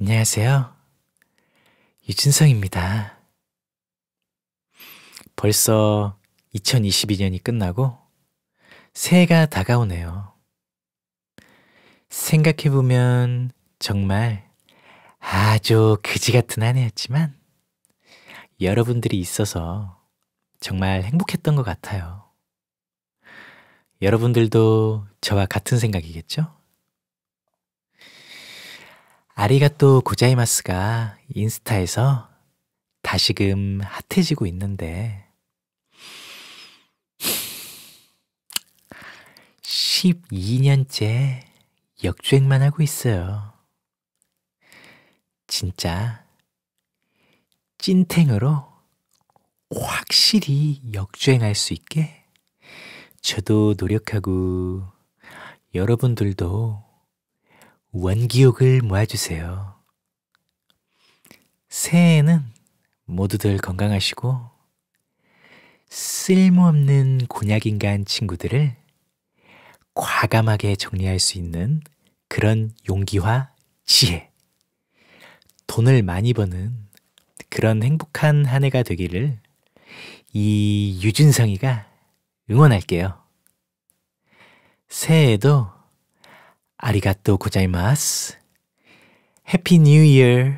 안녕하세요. 유진성입니다. 벌써 2022년이 끝나고 새해가 다가오네요. 생각해보면 정말 아주 그지 같은 한 해였지만 여러분들이 있어서 정말 행복했던 것 같아요. 여러분들도 저와 같은 생각이겠죠? 아리가또 고자이마스가 인스타에서 다시금 핫해지고 있는데 12년째 역주행만 하고 있어요. 진짜 찐탱으로 확실히 역주행할 수 있게 저도 노력하고 여러분들도 원기욕을 모아주세요. 새해에는 모두들 건강하시고 쓸모없는 곤약인간 친구들을 과감하게 정리할 수 있는 그런 용기와 지혜, 돈을 많이 버는 그런 행복한 한 해가 되기를 이 유진성이가 응원할게요. 새해에도 아리가또 고자이마스. 해피 뉴 이어.